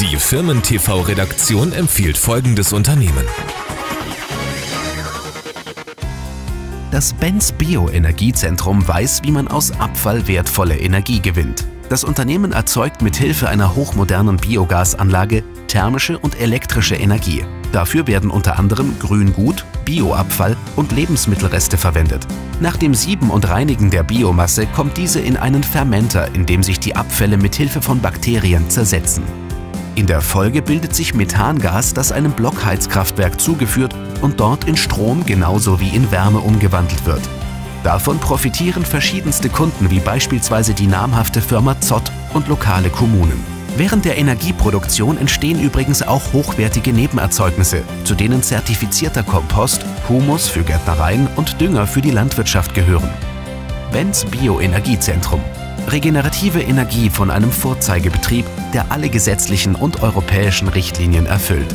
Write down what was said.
Die Firmen-TV-Redaktion empfiehlt folgendes Unternehmen. Das Benz Bioenergiezentrum weiß, wie man aus Abfall wertvolle Energie gewinnt. Das Unternehmen erzeugt mit Hilfe einer hochmodernen Biogasanlage thermische und elektrische Energie. Dafür werden unter anderem Grüngut, Bioabfall und Lebensmittelreste verwendet. Nach dem Sieben und Reinigen der Biomasse kommt diese in einen Fermenter, in dem sich die Abfälle mit Hilfe von Bakterien zersetzen. In der Folge bildet sich Methangas, das einem Blockheizkraftwerk zugeführt und dort in Strom genauso wie in Wärme umgewandelt wird. Davon profitieren verschiedenste Kunden wie beispielsweise die namhafte Firma Zott und lokale Kommunen. Während der Energieproduktion entstehen übrigens auch hochwertige Nebenerzeugnisse, zu denen zertifizierter Kompost, Humus für Gärtnereien und Dünger für die Landwirtschaft gehören. Benz Bioenergiezentrum Regenerative Energie von einem Vorzeigebetrieb, der alle gesetzlichen und europäischen Richtlinien erfüllt.